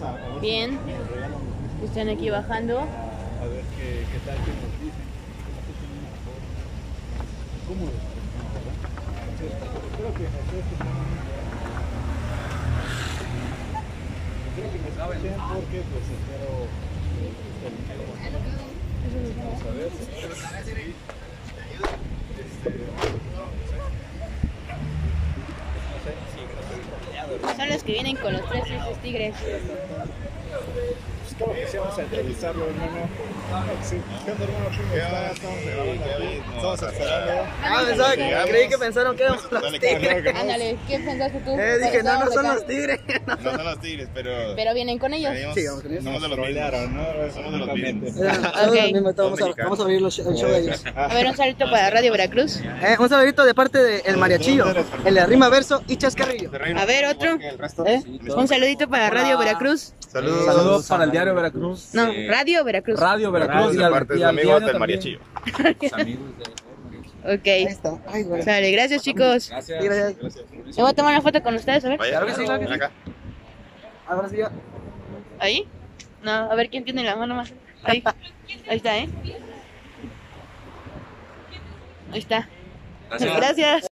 vamos a, a ver si Bien. nos. Están aquí bajando. A ver qué, qué tal que nos dicen. ¿Cómo es? Espero que. Espero que nos escuchen porque pues espero Vamos a ver. Los que vienen con los tres tigres. Pues, ¿Cómo que sí vamos a entrevistarlo, hermano? Sí. ¿Qué onda, hermano? Estamos esperando. Ah, pensaba que, creí que pensaron que éramos los tigres. Ándale, ¿qué pensaste tú? Eh, dije, no, no son los tigres. No son los tigres, pero. Pero vienen con ellos. venimos- Sí, vamos con ellos. somos de los mismos. ¿no? Somos de los mismos. Ok. Vamos, a, vamos a abrir los- el show de ellos. A ver, un saludo para Radio Veracruz. Eh, un saludito de parte del el mariachillo, el de rima verso y chascarrillo. A ver, otro. ¿Eh? Un saludito para Radio Veracruz. Saludos. Saludos para el diario Veracruz. No, Radio Veracruz. Radio Veracruz y de al, parte de y sus al amigos diario mariachillo. Ahí Ok. está. Ay, güey. Sale, gracias chicos. Gracias. Sí, gracias. Me voy a tomar una foto con ustedes, a ver. Vaya, Claro que sí, claro que sí. Acá. Ahora sí ya. ¿Ahí? No, a ver quién tiene la mano más. Ahí. Ahí está, ¿eh? Ahí está. Gracias.